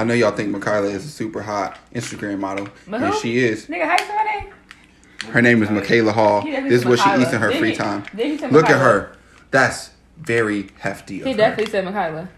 I know y'all think Makayla is a super hot Instagram model, But and she is. Nigga, how you say her name? Her name is Michaela Hall. This is what she eats in her free time. Look at her. That's very hefty. Of He her. definitely said Makayla.